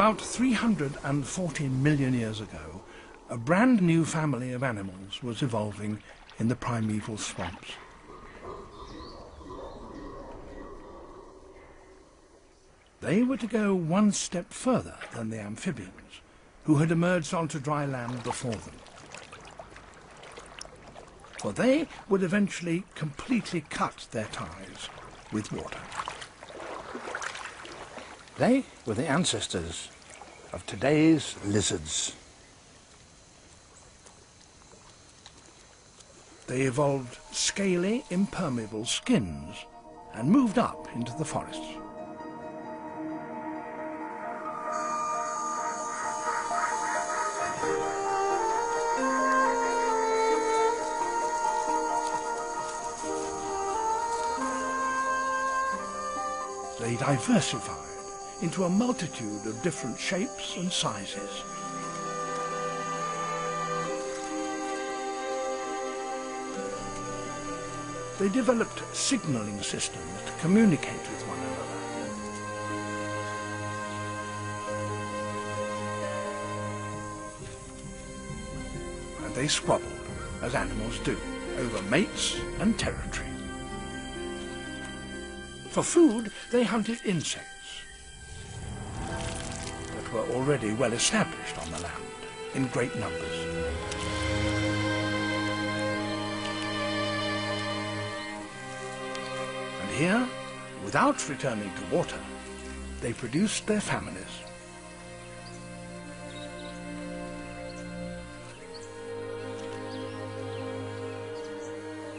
About 340 million years ago, a brand new family of animals was evolving in the primeval swamps. They were to go one step further than the amphibians, who had emerged onto dry land before them. For they would eventually completely cut their ties with water. They were the ancestors of today's lizards. They evolved scaly, impermeable skins and moved up into the forests. They diversified into a multitude of different shapes and sizes. They developed signaling systems to communicate with one another. And they squabbled, as animals do, over mates and territory. For food, they hunted insects already well established on the land in great numbers. And here, without returning to water, they produced their families.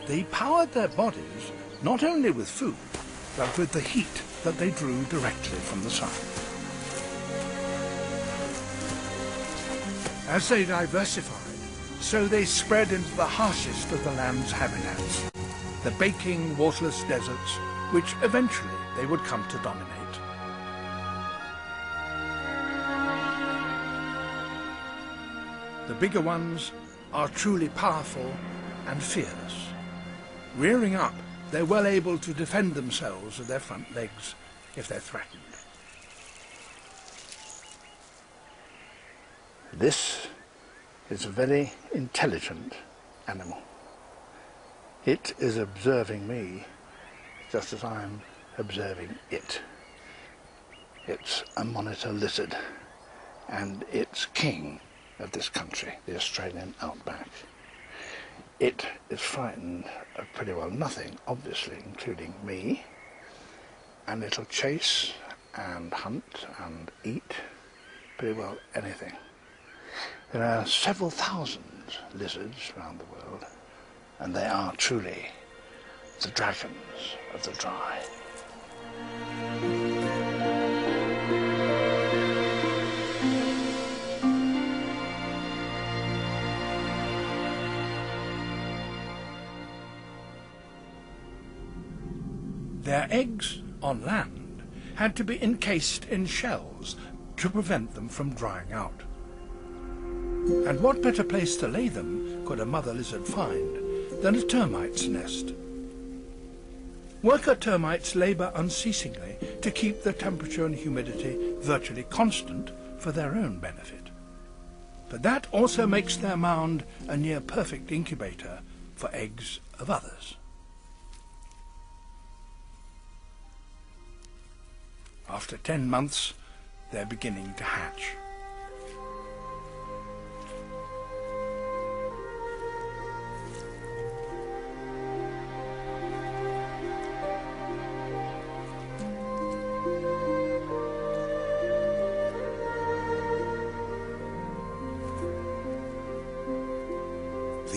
They powered their bodies not only with food, but with the heat that they drew directly from the sun. As they diversified, so they spread into the harshest of the land's habitats, the baking, waterless deserts, which eventually they would come to dominate. The bigger ones are truly powerful and fierce. Rearing up, they're well able to defend themselves with their front legs if they're threatened. This is a very intelligent animal. It is observing me just as I'm observing it. It's a monitor lizard and it's king of this country, the Australian outback. It is frightened of pretty well nothing, obviously, including me, and it'll chase and hunt and eat pretty well anything. There are several thousand lizards around the world, and they are truly the dragons of the dry. Their eggs on land had to be encased in shells to prevent them from drying out. And what better place to lay them could a mother lizard find than a termite's nest? Worker termites labour unceasingly to keep the temperature and humidity virtually constant for their own benefit. But that also makes their mound a near perfect incubator for eggs of others. After ten months, they're beginning to hatch.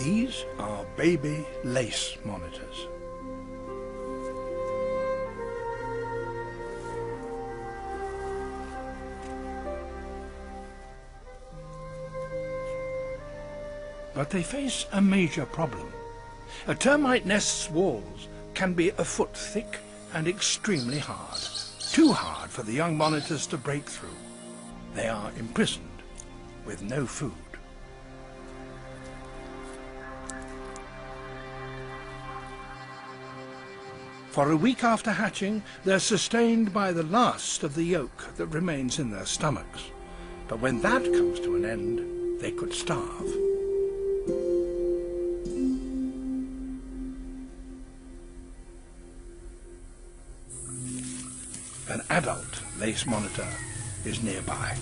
These are baby lace monitors. But they face a major problem. A termite nest's walls can be a foot thick and extremely hard. Too hard for the young monitors to break through. They are imprisoned with no food. For a week after hatching, they're sustained by the last of the yolk that remains in their stomachs. But when that comes to an end, they could starve. An adult lace monitor is nearby.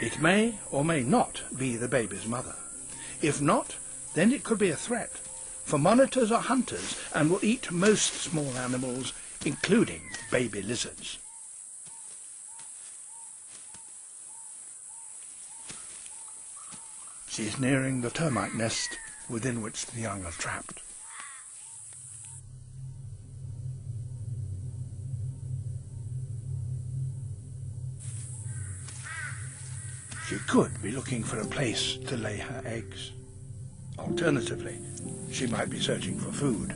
It may or may not be the baby's mother. If not, then it could be a threat, for monitors are hunters and will eat most small animals, including baby lizards. She is nearing the termite nest within which the young are trapped. Could be looking for a place to lay her eggs. Alternatively, she might be searching for food,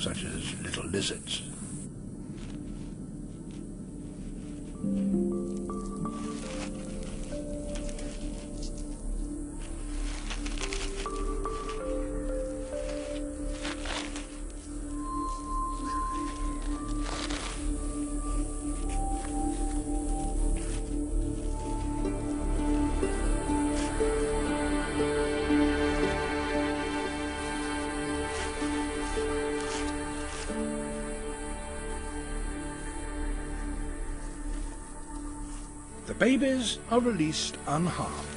such as little lizards. Babies are released unharmed.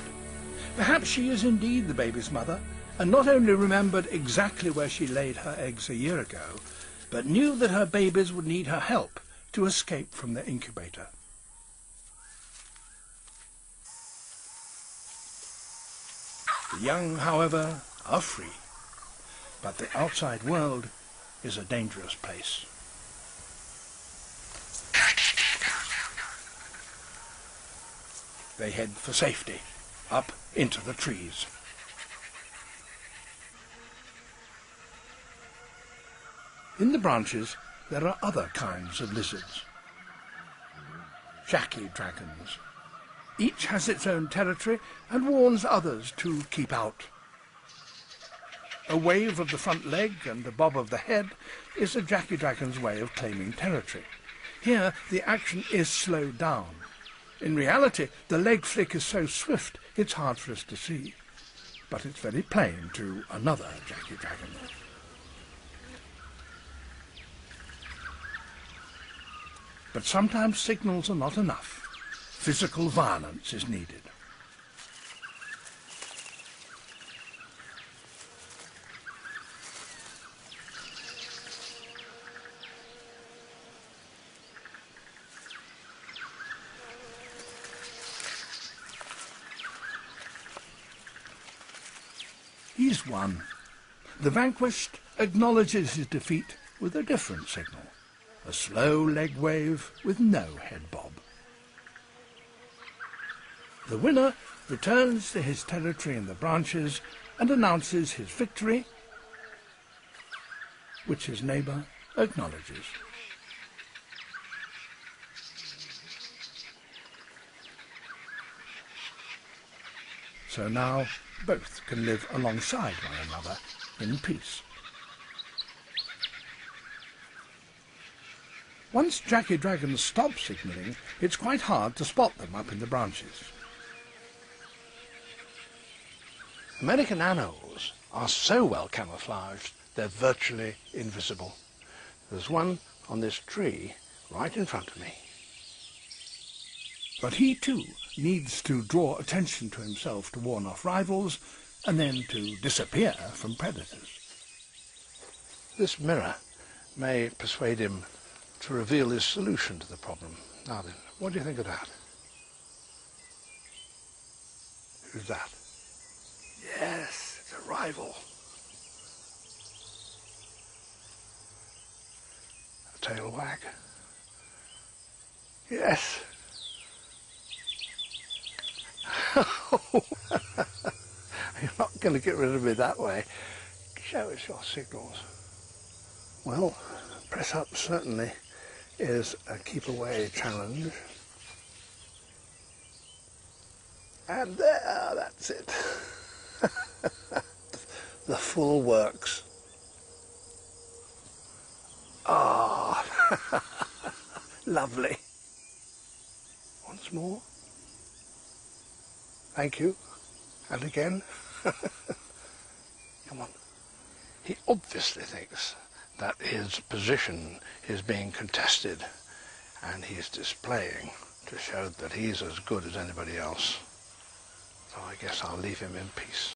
Perhaps she is indeed the baby's mother, and not only remembered exactly where she laid her eggs a year ago, but knew that her babies would need her help to escape from the incubator. The young, however, are free, but the outside world is a dangerous place. They head for safety, up into the trees. In the branches there are other kinds of lizards. Jacky dragons. Each has its own territory and warns others to keep out. A wave of the front leg and a bob of the head is a Jacky dragon's way of claiming territory. Here the action is slowed down. In reality, the leg flick is so swift it's hard for us to see. But it's very plain to another Jacky Dragon. But sometimes signals are not enough. Physical violence is needed. He's won. The vanquished acknowledges his defeat with a different signal. A slow leg wave with no head bob. The winner returns to his territory in the branches and announces his victory, which his neighbour acknowledges. So now both can live alongside one another in peace. Once Jacky Dragons stop signalling, it's quite hard to spot them up in the branches. American anoles are so well camouflaged they're virtually invisible. There's one on this tree right in front of me. But he too needs to draw attention to himself to warn off rivals and then to disappear from predators. This mirror may persuade him to reveal his solution to the problem. Now then, what do you think of that? Who's that? Yes, it's a rival. A tail wag. Yes. You're not going to get rid of me that way. Show us your signals. Well, press up certainly is a keep away challenge. And there, that's it. the full works. Ah, oh, lovely. Once more. Thank you. And again. Come on. He obviously thinks that his position is being contested and he's displaying to show that he's as good as anybody else. So I guess I'll leave him in peace.